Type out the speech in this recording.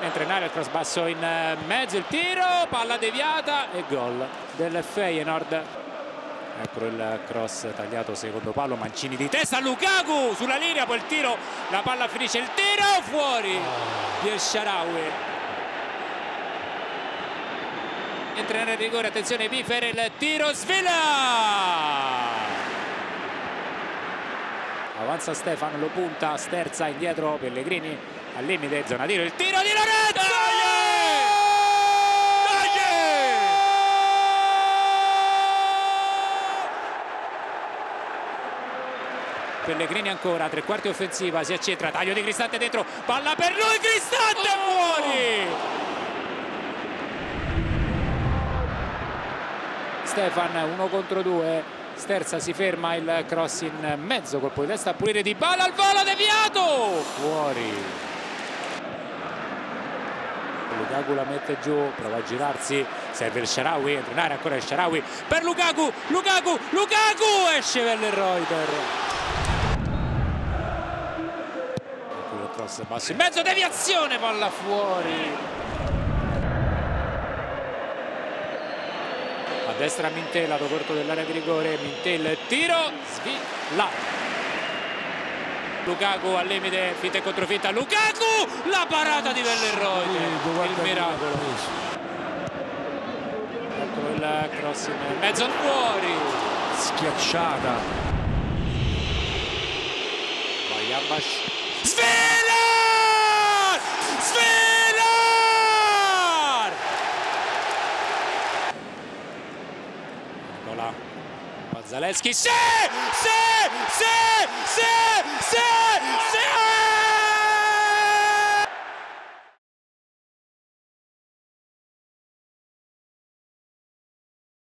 entra in aria il cross basso in eh, mezzo il tiro palla deviata e gol del Feyenoord. Ecco il cross tagliato secondo palo Mancini di testa Lukaku sulla linea poi il tiro la palla finisce il tiro fuori di El Sharawi. Entra nel rigore attenzione Bifer il tiro svela avanza Stefano lo punta sterza indietro Pellegrini al limite zona tiro il tiro di Lorenzo Pellegrini ancora, tre quarti offensiva, si accentra, taglio di Cristante dentro, palla per lui, Cristante oh! fuori! Stefan, uno contro due, Sterza si ferma, il cross in mezzo, colpo di testa a pulire di palla al volo deviato! Fuori! Lukaku la mette giù, prova a girarsi, serve il Sharawi, entra in area ancora il Sharawi per Lukaku, Lukaku, Lukaku, esce Vellerreuter. Ecco il cross basso in mezzo, deviazione, palla fuori. Destra Mintel, lato corto dell'area di rigore, Mintel, tiro, svilla. Lukaku al limite, finta e controfinta, Lukaku, la parata di Vellerroy, il miracolo. Ecco il cross in mezzo fuori. Schiacciata. Vai Abbas. Svela! Svela! Zalewski, sì, sì, sì, sì, sì, sì!